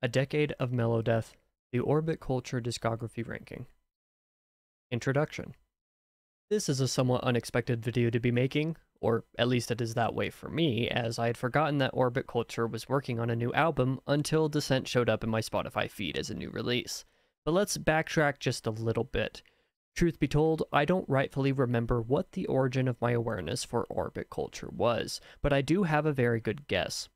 A Decade of Melodeath, the Orbit Culture Discography Ranking. Introduction. This is a somewhat unexpected video to be making, or at least it is that way for me, as I had forgotten that Orbit Culture was working on a new album until Descent showed up in my Spotify feed as a new release. But let's backtrack just a little bit. Truth be told, I don't rightfully remember what the origin of my awareness for Orbit Culture was, but I do have a very good guess.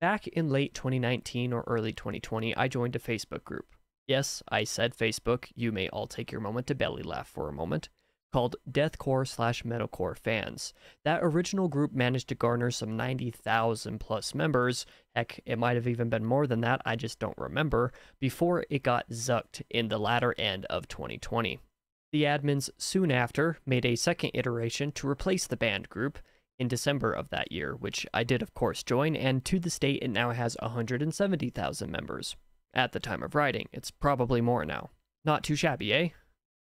Back in late 2019 or early 2020, I joined a Facebook group. Yes, I said Facebook, you may all take your moment to belly laugh for a moment, called Deathcore slash Metalcore Fans. That original group managed to garner some 90,000 plus members, heck, it might have even been more than that, I just don't remember, before it got zucked in the latter end of 2020. The admins soon after made a second iteration to replace the band group, in December of that year, which I did, of course, join, and to this date, it now has 170,000 members. At the time of writing, it's probably more now. Not too shabby, eh?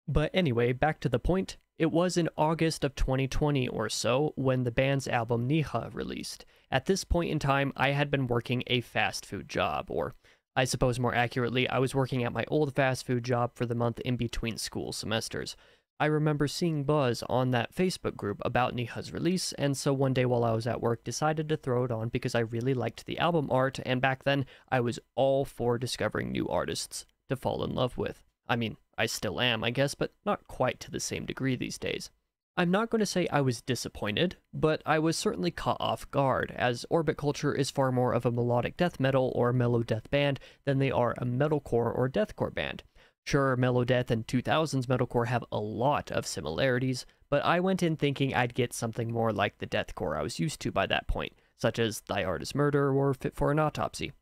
But anyway, back to the point. It was in August of 2020 or so when the band's album Nija released. At this point in time, I had been working a fast food job, or I suppose more accurately, I was working at my old fast food job for the month in between school semesters. I remember seeing buzz on that Facebook group about Nija's release, and so one day while I was at work decided to throw it on because I really liked the album art, and back then I was all for discovering new artists to fall in love with. I mean, I still am, I guess, but not quite to the same degree these days. I'm not going to say I was disappointed, but I was certainly caught off guard, as Orbit Culture is far more of a melodic death metal or melodeath band than they are a metalcore or deathcore band. Sure, Melodeath and 2000s metalcore have a lot of similarities, but I went in thinking I'd get something more like the deathcore I was used to by that point, such as Thy Art is Murder or Fit for an Autopsy.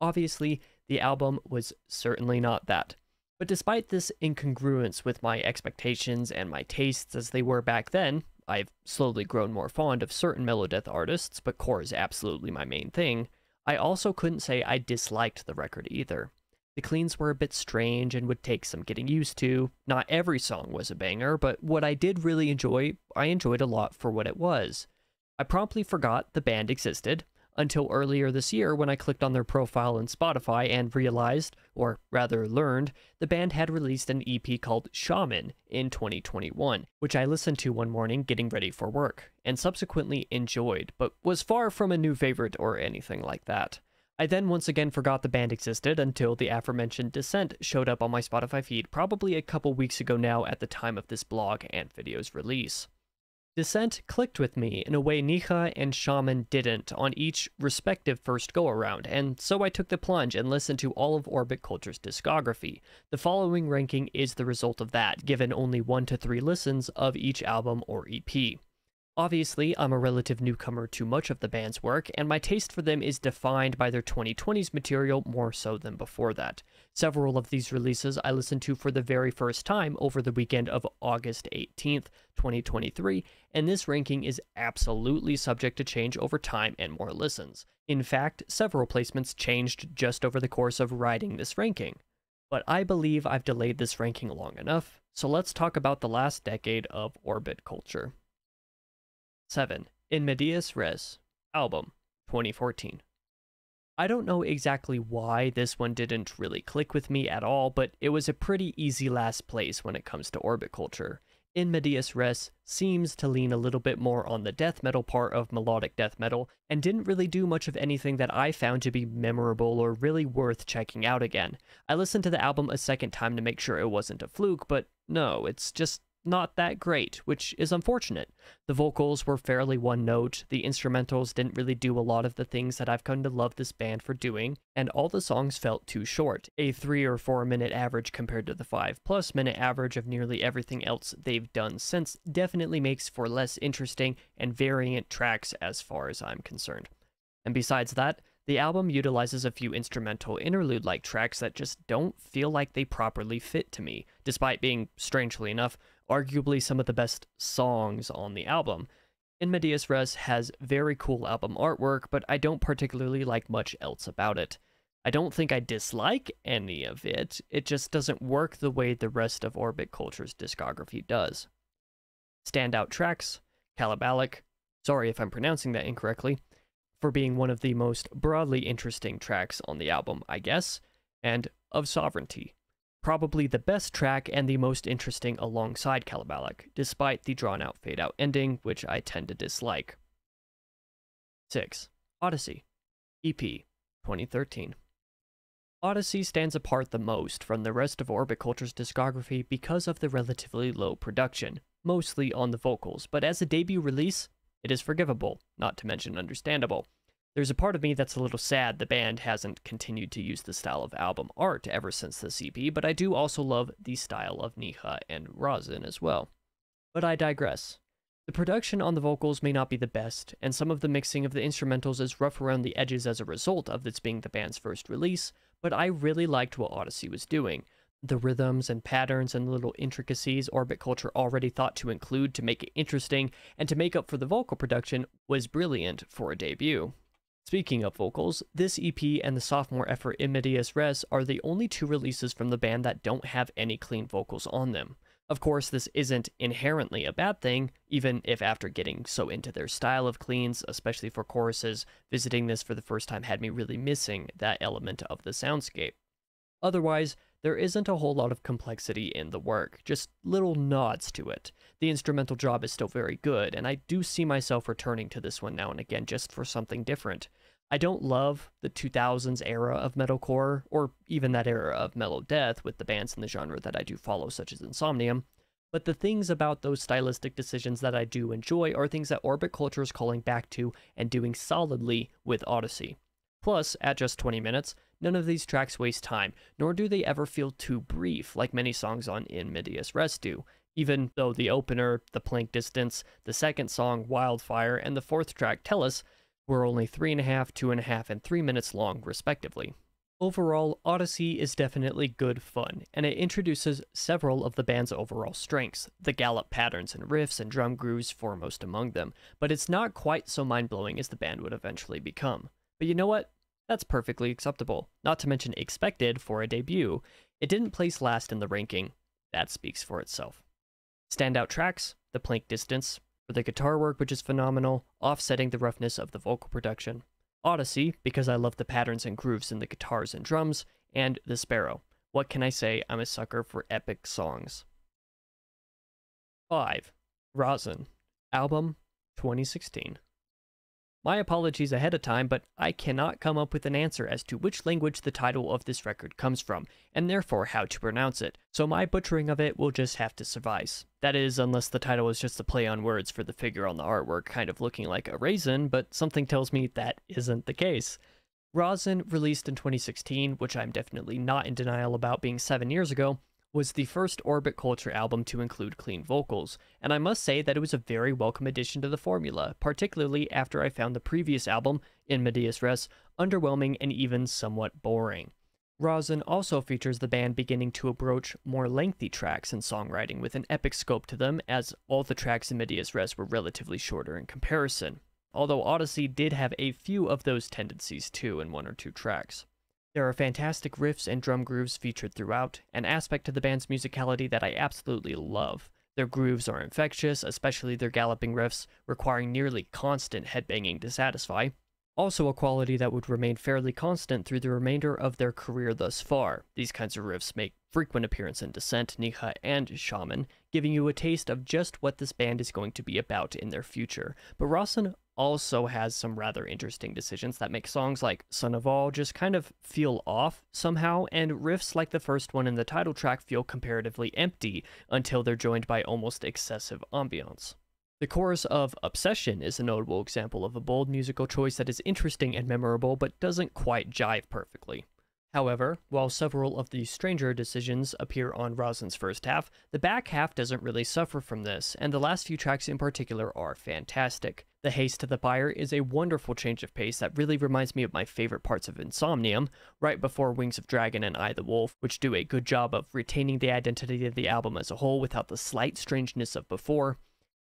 Obviously, the album was certainly not that. But despite this incongruence with my expectations and my tastes as they were back then, I've slowly grown more fond of certain Melodeath artists, but core is absolutely my main thing. I also couldn't say I disliked the record either. The cleans were a bit strange and would take some getting used to. Not every song was a banger, but what I did really enjoy, I enjoyed a lot for what it was. I promptly forgot the band existed until earlier this year when I clicked on their profile in Spotify and realized, or rather learned, the band had released an EP called Shaman in 2021, which I listened to one morning getting ready for work, and subsequently enjoyed, but was far from a new favorite or anything like that. I then once again forgot the band existed until the aforementioned Descent showed up on my Spotify feed probably a couple weeks ago now at the time of this blog and video's release. Descent clicked with me in a way Nija and Shaman didn't on each respective first go around, and so I took the plunge and listened to all of Orbit Culture's discography. The following ranking is the result of that, given only 1 to 3 listens of each album or EP. Obviously, I'm a relative newcomer to much of the band's work, and my taste for them is defined by their 2020s material more so than before that. Several of these releases I listened to for the very first time over the weekend of August 18th, 2023, and this ranking is absolutely subject to change over time and more listens. In fact, several placements changed just over the course of writing this ranking. But I believe I've delayed this ranking long enough, so let's talk about the last decade of orbit culture. 7. In Medias Res, album, 2014. I don't know exactly why this one didn't really click with me at all, but it was a pretty easy last place when it comes to orbit culture. In Medias Res seems to lean a little bit more on the death metal part of melodic death metal, and didn't really do much of anything that I found to be memorable or really worth checking out again. I listened to the album a second time to make sure it wasn't a fluke, but no, it's just not that great, which is unfortunate. The vocals were fairly one note, the instrumentals didn't really do a lot of the things that I've come to love this band for doing, and all the songs felt too short, a 3 or 4 minute average compared to the 5 plus minute average of nearly everything else they've done since definitely makes for less interesting and variant tracks as far as I'm concerned. And besides that, the album utilizes a few instrumental interlude like tracks that just don't feel like they properly fit to me, despite being, strangely enough, arguably some of the best songs on the album. In Medias Res has very cool album artwork, but I don't particularly like much else about it. I don't think I dislike any of it, it just doesn't work the way the rest of Orbit Culture's discography does. Standout tracks Kalabalik, sorry if I'm pronouncing that incorrectly, for being one of the most broadly interesting tracks on the album, I guess, and Of Sovereignty. Probably the best track and the most interesting alongside Kalabalik, despite the drawn out fade out ending, which I tend to dislike. 6. Odyssey, EP, 2013. Odyssey stands apart the most from the rest of Orbit Culture's discography because of the relatively low production, mostly on the vocals, but as a debut release, it is forgivable, not to mention understandable. There's a part of me that's a little sad the band hasn't continued to use the style of album art ever since the EP, but I do also love the style of Nija and Rasen as well. But I digress. The production on the vocals may not be the best, and some of the mixing of the instrumentals is rough around the edges as a result of this being the band's first release, but I really liked what Odyssey was doing. The rhythms and patterns and little intricacies Orbit Culture already thought to include to make it interesting and to make up for the vocal production was brilliant for a debut. Speaking of vocals, this EP and the sophomore effort In Medias Res are the only two releases from the band that don't have any clean vocals on them. Of course, this isn't inherently a bad thing, even if after getting so into their style of cleans, especially for choruses, visiting this for the first time had me really missing that element of the soundscape. Otherwise, there isn't a whole lot of complexity in the work, just little nods to it. The instrumental job is still very good, and I do see myself returning to this one now and again just for something different. I don't love the 2000s era of metalcore, or even that era of melodeath with the bands in the genre that I do follow, such as Insomnium, but the things about those stylistic decisions that I do enjoy are things that Orbit Culture is calling back to and doing solidly with Odyssey. Plus, at just 20 minutes, none of these tracks waste time, nor do they ever feel too brief, like many songs on In Medias Res do, even though the opener, The Plank Distance, the second song, Wildfire, and the fourth track, Tell Tellus, were only three and a half, two and a half, and three minutes long, respectively. Overall, Odyssey is definitely good fun, and it introduces several of the band's overall strengths, the gallop patterns and riffs and drum grooves foremost among them, but it's not quite so mind blowing as the band would eventually become. But you know what? That's perfectly acceptable, not to mention expected for a debut. It didn't place last in the ranking. That speaks for itself. Standout tracks The Plank Distance, for the guitar work, which is phenomenal, offsetting the roughness of the vocal production. Odyssey, because I love the patterns and grooves in the guitars and drums, and The Sparrow. What can I say? I'm a sucker for epic songs. 5. Rasen. Album 2016. My apologies ahead of time, but I cannot come up with an answer as to which language the title of this record comes from, and therefore how to pronounce it, so my butchering of it will just have to suffice. That is, unless the title is just a play on words for the figure on the artwork kind of looking like a raisin, but something tells me that isn't the case. Rasen, released in 2016, which I'm definitely not in denial about being seven years ago, was the first Orbit Culture album to include clean vocals, and I must say that it was a very welcome addition to the formula, particularly after I found the previous album, In Medias Res, underwhelming and even somewhat boring. Rasen also features the band beginning to approach more lengthy tracks in songwriting with an epic scope to them, as all the tracks in Medias Res were relatively shorter in comparison, although Odyssey did have a few of those tendencies too in one or two tracks. There are fantastic riffs and drum grooves featured throughout, an aspect to the band's musicality that I absolutely love. Their grooves are infectious, especially their galloping riffs, requiring nearly constant headbanging to satisfy. Also, a quality that would remain fairly constant through the remainder of their career thus far. These kinds of riffs make frequent appearance in Descent, Nija, and Shaman, giving you a taste of just what this band is going to be about in their future. But Rasen also has some rather interesting decisions that make songs like Son of All just kind of feel off somehow, and riffs like the first one in the title track feel comparatively empty until they're joined by almost excessive ambiance. The chorus of Obsession is a notable example of a bold musical choice that is interesting and memorable but doesn't quite jive perfectly. However, while several of the stranger decisions appear on Rasen's first half, the back half doesn't really suffer from this, and the last few tracks in particular are fantastic. The Haste to the Pyre is a wonderful change of pace that really reminds me of my favorite parts of Insomnium, right before Wings of Dragon and I the Wolf, which do a good job of retaining the identity of the album as a whole without the slight strangeness of before.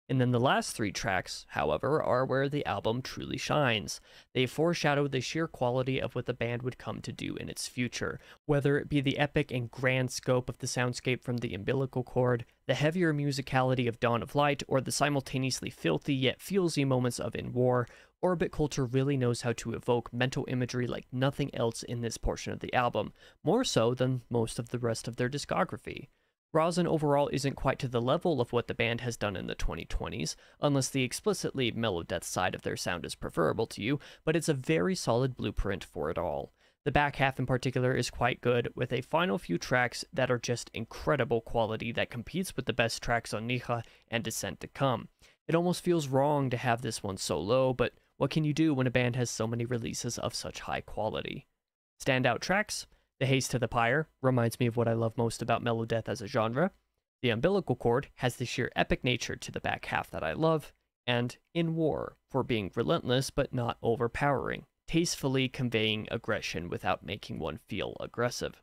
And then the last three tracks, however, are where the album truly shines. They foreshadow the sheer quality of what the band would come to do in its future, whether it be the epic and grand scope of the soundscape from the umbilical cord, the heavier musicality of Dawn of Light, or the simultaneously filthy yet feelsy moments of In War, Orbit Culture really knows how to evoke mental imagery like nothing else in this portion of the album, more so than most of the rest of their discography. Rasen overall isn't quite to the level of what the band has done in the 2020s, unless the explicitly melodeath side of their sound is preferable to you, but it's a very solid blueprint for it all. The back half in particular is quite good, with a final few tracks that are just incredible quality that competes with the best tracks on Nija and Descent to come. It almost feels wrong to have this one so low, but what can you do when a band has so many releases of such high quality? Standout tracks the Haste to the Pyre reminds me of what I love most about melodeath as a genre. The umbilical cord has the sheer epic nature to the back half that I love, and In War for being relentless but not overpowering, tastefully conveying aggression without making one feel aggressive.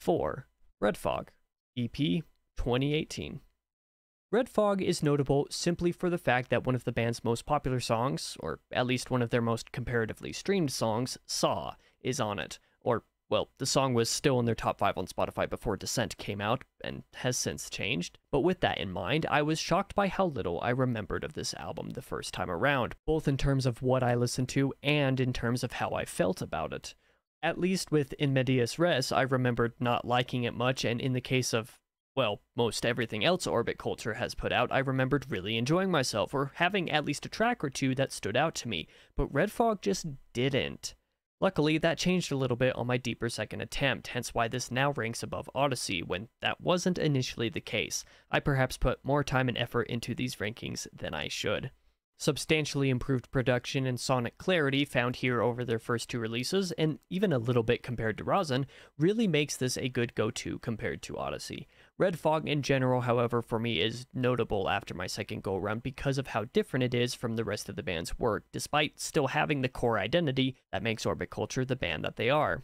4. Red Fog, EP 2018. Red Fog is notable simply for the fact that one of the band's most popular songs, or at least one of their most comparatively streamed songs, Saw, is on it, or, well, the song was still in their top 5 on Spotify before Descent came out, and has since changed. But with that in mind, I was shocked by how little I remembered of this album the first time around, both in terms of what I listened to and in terms of how I felt about it. At least with In Medias Res, I remembered not liking it much, and in the case of well, most everything else Orbit Culture has put out, I remembered really enjoying myself or having at least a track or two that stood out to me, but Red Fog just didn't. Luckily, that changed a little bit on my deeper second attempt, hence why this now ranks above Odyssey, when that wasn't initially the case. I perhaps put more time and effort into these rankings than I should. Substantially improved production and sonic clarity found here over their first two releases, and even a little bit compared to Rasen, really makes this a good go to compared to Odyssey. Red Fog in general, however, for me is notable after my second go around because of how different it is from the rest of the band's work, despite still having the core identity that makes Orbit Culture the band that they are.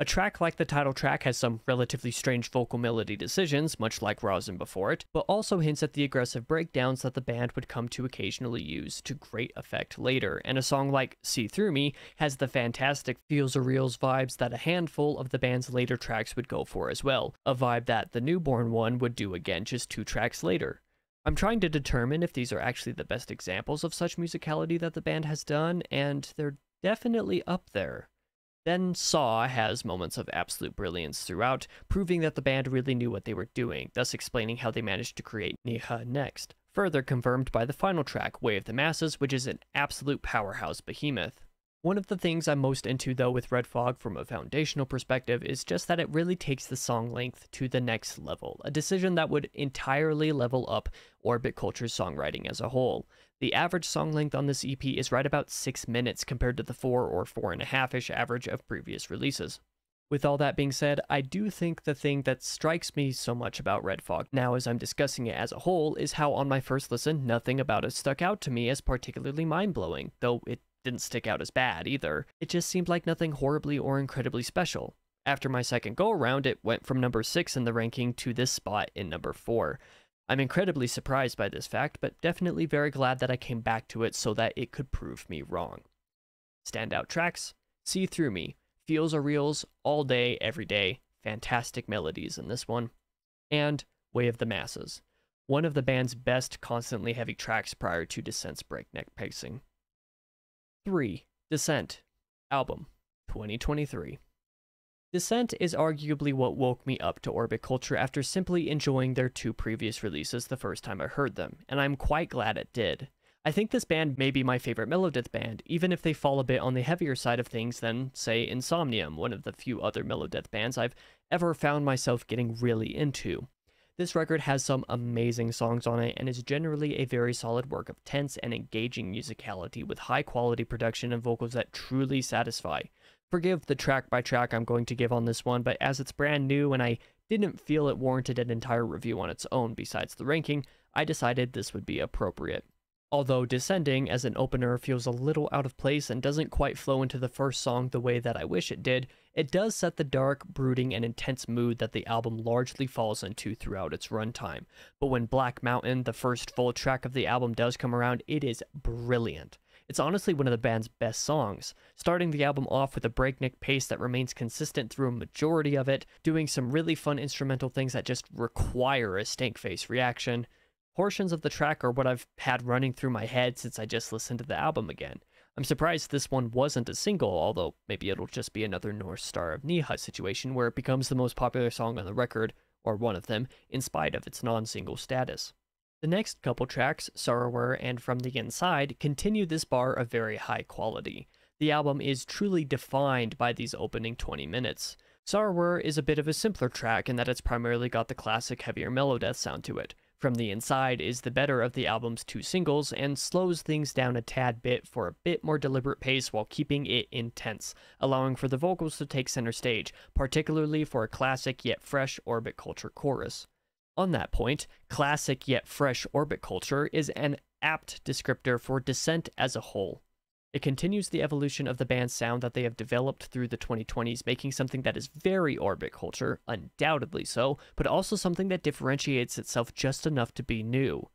A track like the title track has some relatively strange vocal melody decisions, much like Rasen before it, but also hints at the aggressive breakdowns that the band would come to occasionally use to great effect later, and a song like See Through Me has the fantastic feels or reals vibes that a handful of the band's later tracks would go for as well, a vibe that the newborn one would do again just two tracks later. I'm trying to determine if these are actually the best examples of such musicality that the band has done, and they're definitely up there. Then Saw has moments of absolute brilliance throughout, proving that the band really knew what they were doing, thus explaining how they managed to create Nija next. Further confirmed by the final track, Way of the Masses, which is an absolute powerhouse behemoth. One of the things I'm most into though with Red Fog from a foundational perspective is just that it really takes the song length to the next level, a decision that would entirely level up Orbit Culture's songwriting as a whole. The average song length on this EP is right about 6 minutes compared to the 4 or 4.5 ish average of previous releases. With all that being said, I do think the thing that strikes me so much about Red Fog now as I'm discussing it as a whole is how on my first listen, nothing about it stuck out to me as particularly mind blowing, though it didn't stick out as bad either. It just seemed like nothing horribly or incredibly special. After my second go around, it went from number 6 in the ranking to this spot in number 4. I'm incredibly surprised by this fact, but definitely very glad that I came back to it so that it could prove me wrong. Standout tracks See Through Me, Feels or Reels, All Day, Every Day, fantastic melodies in this one, and Way of the Masses, one of the band's best constantly heavy tracks prior to Descent's breakneck pacing. 3. Descent, album, 2023. Descent is arguably what woke me up to Orbit Culture after simply enjoying their two previous releases the first time I heard them, and I'm quite glad it did. I think this band may be my favorite melodeath band, even if they fall a bit on the heavier side of things than, say, Insomnium, one of the few other melodeath bands I've ever found myself getting really into. This record has some amazing songs on it and is generally a very solid work of tense and engaging musicality with high quality production and vocals that truly satisfy. Forgive the track by track I'm going to give on this one, but as it's brand new and I didn't feel it warranted an entire review on its own besides the ranking, I decided this would be appropriate. Although Descending as an opener feels a little out of place and doesn't quite flow into the first song the way that I wish it did, it does set the dark, brooding, and intense mood that the album largely falls into throughout its runtime. But when Black Mountain, the first full track of the album, does come around, it is brilliant. It's honestly one of the band's best songs, starting the album off with a breakneck pace that remains consistent through a majority of it, doing some really fun instrumental things that just require a stank face reaction. Portions of the track are what I've had running through my head since I just listened to the album again. I'm surprised this one wasn't a single, although maybe it'll just be another North Star of Nija situation where it becomes the most popular song on the record, or one of them, in spite of its non single status. The next couple tracks, Sorrower and From the Inside, continue this bar of very high quality. The album is truly defined by these opening 20 minutes. Sorrower is a bit of a simpler track in that it's primarily got the classic heavier melodeath sound to it. From the Inside is the better of the album's two singles and slows things down a tad bit for a bit more deliberate pace while keeping it intense, allowing for the vocals to take center stage, particularly for a classic yet fresh Orbit Culture chorus. On that point, classic yet fresh Orbit Culture is an apt descriptor for Descent as a whole. It continues the evolution of the band's sound that they have developed through the 2020s, making something that is very orbit culture, undoubtedly so, but also something that differentiates itself just enough to be new.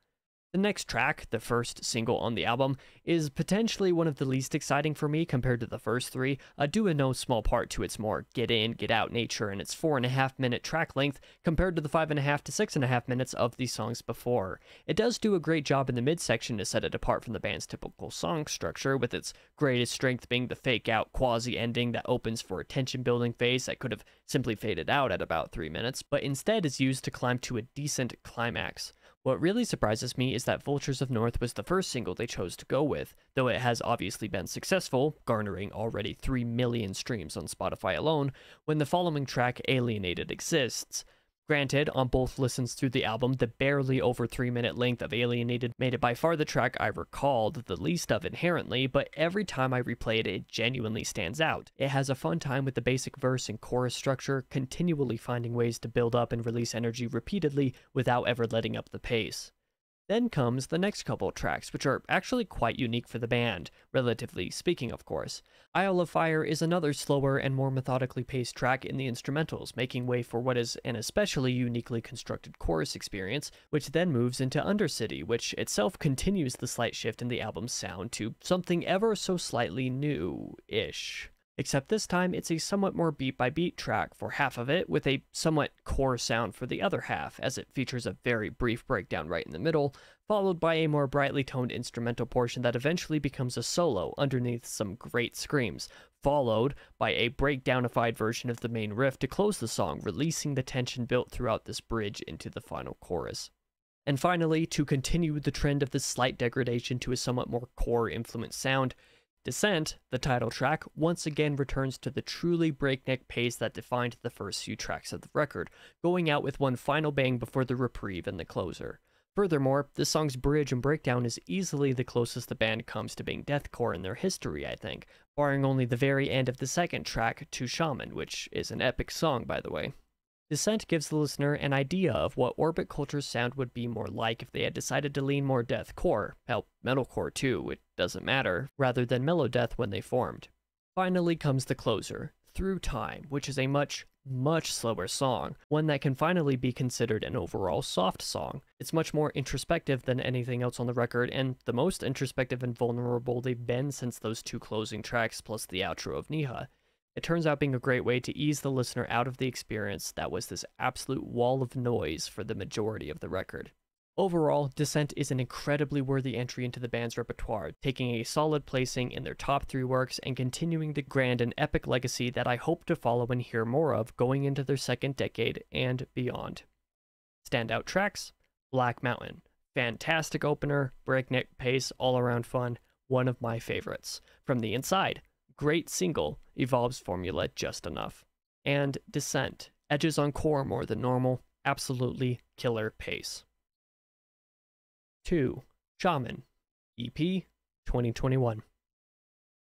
The next track, the first single on the album, is potentially one of the least exciting for me compared to the first three, uh, due in no small part to its more get in, get out nature and its four and a half minute track length compared to the five and a half to six and a half minutes of the songs before. It does do a great job in the midsection to set it apart from the band's typical song structure, with its greatest strength being the fake out quasi ending that opens for a tension building phase that could have simply faded out at about three minutes, but instead is used to climb to a decent climax. What really surprises me is that Vultures of North was the first single they chose to go with, though it has obviously been successful, garnering already 3 million streams on Spotify alone, when the following track, Alienated, exists. Granted, on both listens through the album, the barely over three minute length of Alienated made it by far the track I recalled the least of inherently, but every time I replay it, it genuinely stands out. It has a fun time with the basic verse and chorus structure, continually finding ways to build up and release energy repeatedly without ever letting up the pace. Then comes the next couple tracks, which are actually quite unique for the band, relatively speaking, of course. Isle of Fire is another slower and more methodically paced track in the instrumentals, making way for what is an especially uniquely constructed chorus experience, which then moves into Undercity, which itself continues the slight shift in the album's sound to something ever so slightly new ish except this time it's a somewhat more beat by beat track for half of it, with a somewhat core sound for the other half, as it features a very brief breakdown right in the middle, followed by a more brightly toned instrumental portion that eventually becomes a solo underneath some great screams, followed by a breakdownified version of the main riff to close the song, releasing the tension built throughout this bridge into the final chorus. And finally, to continue the trend of this slight degradation to a somewhat more core influenced sound, Descent, the title track, once again returns to the truly breakneck pace that defined the first few tracks of the record, going out with one final bang before the reprieve and the closer. Furthermore, the song's bridge and breakdown is easily the closest the band comes to being deathcore in their history, I think, barring only the very end of the second track, To Shaman, which is an epic song, by the way. Descent gives the listener an idea of what Orbit Culture's sound would be more like if they had decided to lean more deathcore, hell, metalcore too, it doesn't matter, rather than melodeath when they formed. Finally comes the closer, Through Time, which is a much, much slower song, one that can finally be considered an overall soft song. It's much more introspective than anything else on the record, and the most introspective and vulnerable they've been since those two closing tracks plus the outro of Nija. It turns out being a great way to ease the listener out of the experience that was this absolute wall of noise for the majority of the record. Overall, Descent is an incredibly worthy entry into the band's repertoire, taking a solid placing in their top three works and continuing the grand and epic legacy that I hope to follow and hear more of going into their second decade and beyond. Standout tracks Black Mountain. Fantastic opener, breakneck pace, all around fun, one of my favorites. From the inside, Great single evolves formula just enough. And Descent edges on core more than normal, absolutely killer pace. 2. Shaman EP 2021.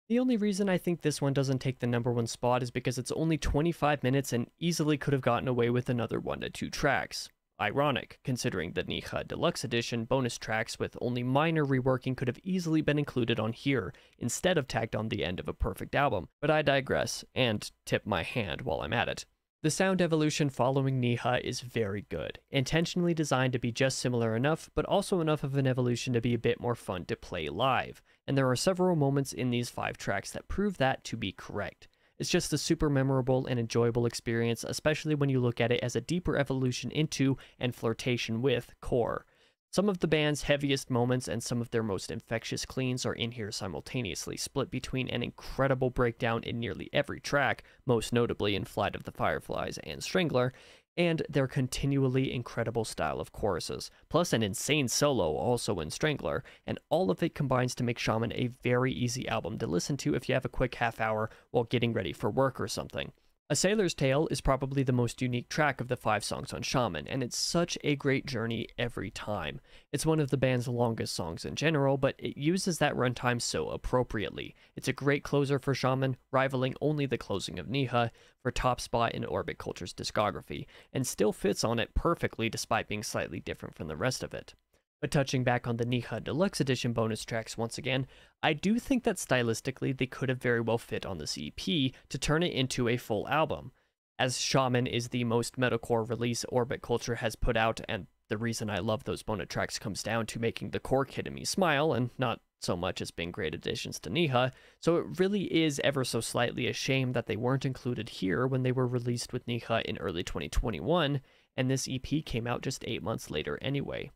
The only reason I think this one doesn't take the number one spot is because it's only 25 minutes and easily could have gotten away with another one to two tracks. Ironic, considering the Nija Deluxe Edition bonus tracks with only minor reworking could have easily been included on here, instead of tacked on the end of a perfect album, but I digress, and tip my hand while I'm at it. The sound evolution following Nija is very good, intentionally designed to be just similar enough, but also enough of an evolution to be a bit more fun to play live, and there are several moments in these five tracks that prove that to be correct. It's just a super memorable and enjoyable experience, especially when you look at it as a deeper evolution into and flirtation with core. Some of the band's heaviest moments and some of their most infectious cleans are in here simultaneously, split between an incredible breakdown in nearly every track, most notably in Flight of the Fireflies and Strangler, and their continually incredible style of choruses, plus an insane solo also in Strangler, and all of it combines to make Shaman a very easy album to listen to if you have a quick half hour while getting ready for work or something. A Sailor's Tale is probably the most unique track of the five songs on Shaman, and it's such a great journey every time. It's one of the band's longest songs in general, but it uses that runtime so appropriately. It's a great closer for Shaman, rivaling only the closing of Nija for top spot in Orbit Culture's discography, and still fits on it perfectly despite being slightly different from the rest of it. But touching back on the Nija Deluxe Edition bonus tracks once again, I do think that stylistically they could have very well fit on this EP to turn it into a full album. As Shaman is the most metalcore release Orbit Culture has put out, and the reason I love those bonus tracks comes down to making the core kid in me smile, and not so much as being great additions to Nija, so it really is ever so slightly a shame that they weren't included here when they were released with Nija in early 2021, and this EP came out just 8 months later anyway.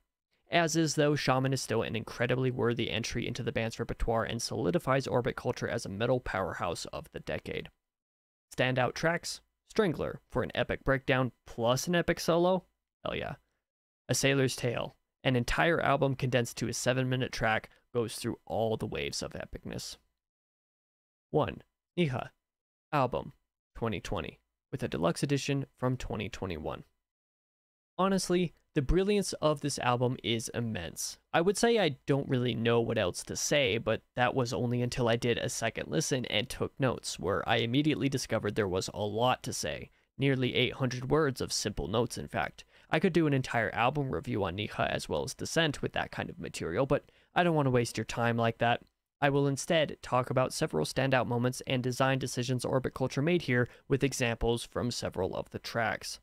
As is, though, Shaman is still an incredibly worthy entry into the band's repertoire and solidifies Orbit Culture as a metal powerhouse of the decade. Standout tracks Strangler for an epic breakdown plus an epic solo? Hell yeah. A Sailor's Tale, an entire album condensed to a 7 minute track, goes through all the waves of epicness. 1. Nija, album 2020, with a deluxe edition from 2021. Honestly, the brilliance of this album is immense. I would say I don't really know what else to say, but that was only until I did a second listen and took notes, where I immediately discovered there was a lot to say. Nearly 800 words of simple notes, in fact. I could do an entire album review on Nija as well as Descent with that kind of material, but I don't want to waste your time like that. I will instead talk about several standout moments and design decisions Orbit Culture made here with examples from several of the tracks.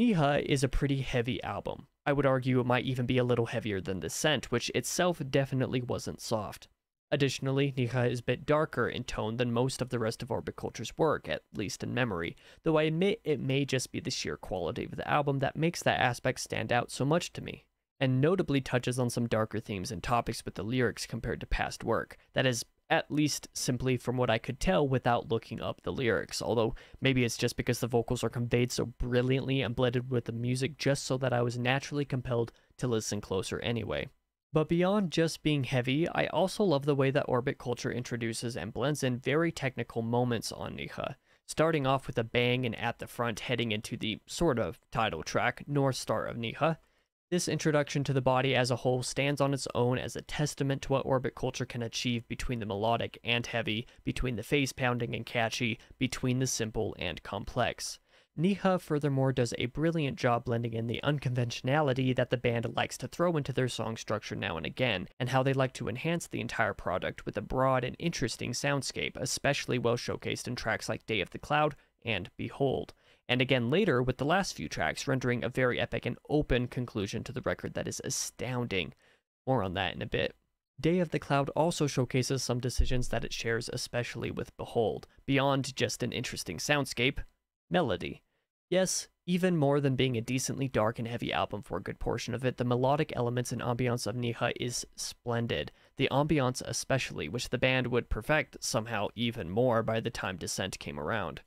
Nija is a pretty heavy album. I would argue it might even be a little heavier than Descent, which itself definitely wasn't soft. Additionally, Nija is a bit darker in tone than most of the rest of Orbit Culture's work, at least in memory, though I admit it may just be the sheer quality of the album that makes that aspect stand out so much to me, and notably touches on some darker themes and topics with the lyrics compared to past work. That is at least simply from what I could tell without looking up the lyrics, although maybe it's just because the vocals are conveyed so brilliantly and blended with the music just so that I was naturally compelled to listen closer anyway. But beyond just being heavy, I also love the way that Orbit Culture introduces and blends in very technical moments on Nija, starting off with a bang and at the front heading into the sort of title track, North Star of Nija, this introduction to the body as a whole stands on its own as a testament to what orbit culture can achieve between the melodic and heavy, between the face pounding and catchy, between the simple and complex. Nija furthermore does a brilliant job blending in the unconventionality that the band likes to throw into their song structure now and again, and how they like to enhance the entire product with a broad and interesting soundscape, especially well showcased in tracks like Day of the Cloud and Behold and again later with the last few tracks, rendering a very epic and open conclusion to the record that is astounding. More on that in a bit. Day of the Cloud also showcases some decisions that it shares, especially with Behold, beyond just an interesting soundscape, melody. Yes, even more than being a decently dark and heavy album for a good portion of it, the melodic elements and ambiance of Nija is splendid. The ambiance especially, which the band would perfect somehow even more by the time Descent came around.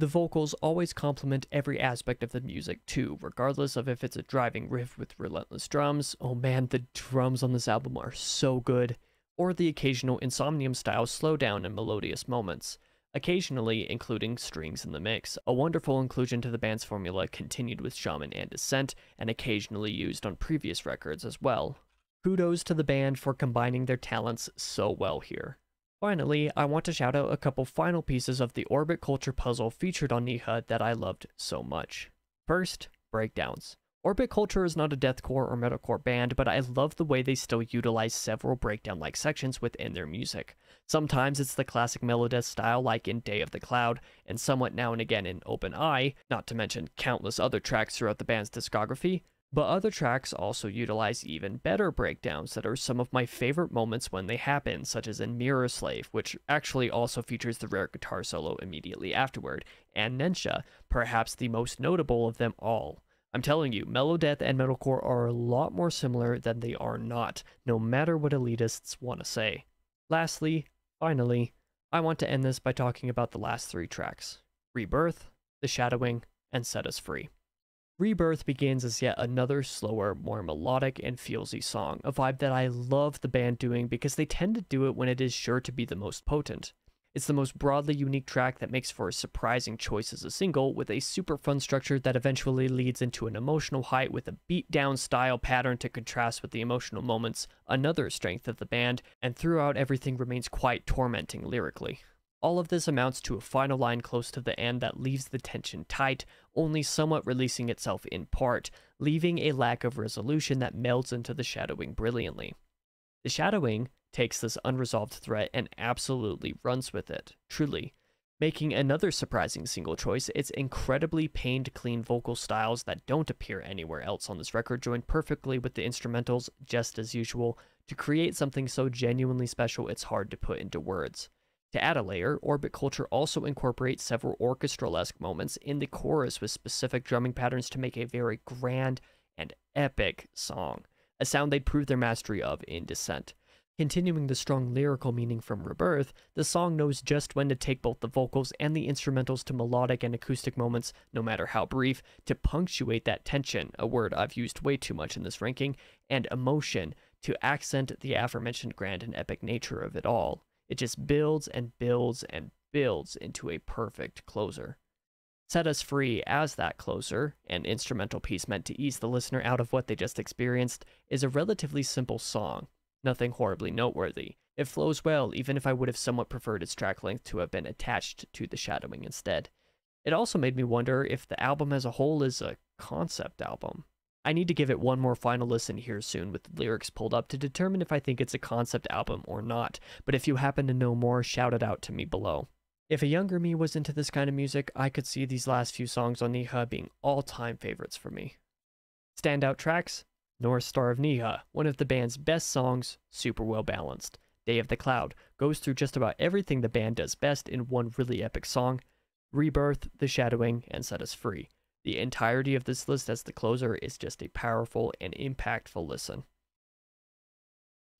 The vocals always complement every aspect of the music too, regardless of if it's a driving riff with relentless drums, oh man, the drums on this album are so good, or the occasional Insomnium style slowdown and melodious moments, occasionally including strings in the mix, a wonderful inclusion to the band's formula continued with Shaman and Descent, and occasionally used on previous records as well. Kudos to the band for combining their talents so well here. Finally, I want to shout out a couple final pieces of the Orbit Culture puzzle featured on Nija that I loved so much. First, breakdowns. Orbit Culture is not a deathcore or metalcore band, but I love the way they still utilize several breakdown-like sections within their music. Sometimes it's the classic melodeath style like in Day of the Cloud, and somewhat now and again in Open Eye, not to mention countless other tracks throughout the band's discography, but other tracks also utilize even better breakdowns that are some of my favorite moments when they happen, such as in Mirror Slave, which actually also features the rare guitar solo immediately afterward, and Nensha, perhaps the most notable of them all. I'm telling you, Melodeath and metalcore are a lot more similar than they are not, no matter what elitists want to say. Lastly, finally, I want to end this by talking about the last three tracks Rebirth, The Shadowing, and Set Us Free. Rebirth begins as yet another slower, more melodic and feelsy song, a vibe that I love the band doing because they tend to do it when it is sure to be the most potent. It's the most broadly unique track that makes for a surprising choice as a single, with a super fun structure that eventually leads into an emotional height with a beat down style pattern to contrast with the emotional moments, another strength of the band, and throughout everything remains quite tormenting lyrically. All of this amounts to a final line close to the end that leaves the tension tight, only somewhat releasing itself in part, leaving a lack of resolution that melds into the shadowing brilliantly. The shadowing takes this unresolved threat and absolutely runs with it, truly. Making another surprising single choice, its incredibly pained clean vocal styles that don't appear anywhere else on this record join perfectly with the instrumentals, just as usual, to create something so genuinely special it's hard to put into words. To add a layer, Orbit Culture also incorporates several orchestral-esque moments in the chorus with specific drumming patterns to make a very grand and epic song, a sound they'd proved their mastery of in Descent. Continuing the strong lyrical meaning from Rebirth, the song knows just when to take both the vocals and the instrumentals to melodic and acoustic moments, no matter how brief, to punctuate that tension, a word I've used way too much in this ranking, and emotion to accent the aforementioned grand and epic nature of it all. It just builds and builds and builds into a perfect closer. Set Us Free as that closer, an instrumental piece meant to ease the listener out of what they just experienced, is a relatively simple song, nothing horribly noteworthy. It flows well, even if I would have somewhat preferred its track length to have been attached to the shadowing instead. It also made me wonder if the album as a whole is a concept album. I need to give it one more final listen here soon with the lyrics pulled up to determine if I think it's a concept album or not, but if you happen to know more, shout it out to me below. If a younger me was into this kind of music, I could see these last few songs on Nija being all-time favorites for me. Standout tracks? North Star of Nija, one of the band's best songs, super well balanced. Day of the Cloud goes through just about everything the band does best in one really epic song. Rebirth, The Shadowing, and Set Us Free. The entirety of this list as the closer is just a powerful and impactful listen.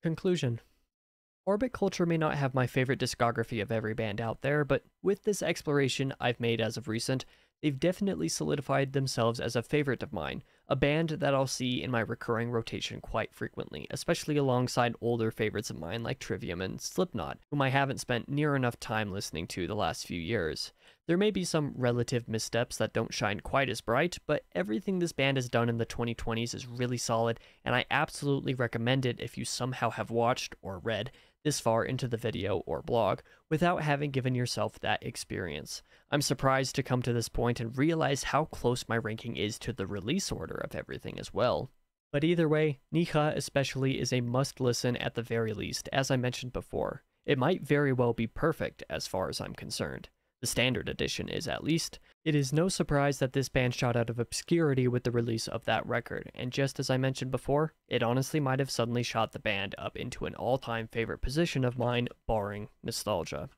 Conclusion Orbit Culture may not have my favorite discography of every band out there, but with this exploration I've made as of recent, they've definitely solidified themselves as a favorite of mine, a band that I'll see in my recurring rotation quite frequently, especially alongside older favorites of mine like Trivium and Slipknot, whom I haven't spent near enough time listening to the last few years. There may be some relative missteps that don't shine quite as bright, but everything this band has done in the 2020s is really solid, and I absolutely recommend it if you somehow have watched or read this far into the video or blog without having given yourself that experience. I'm surprised to come to this point and realize how close my ranking is to the release order of everything as well. But either way, Nija especially is a must listen at the very least, as I mentioned before. It might very well be perfect as far as I'm concerned. The standard edition is at least. It is no surprise that this band shot out of obscurity with the release of that record, and just as I mentioned before, it honestly might have suddenly shot the band up into an all time favorite position of mine, barring nostalgia.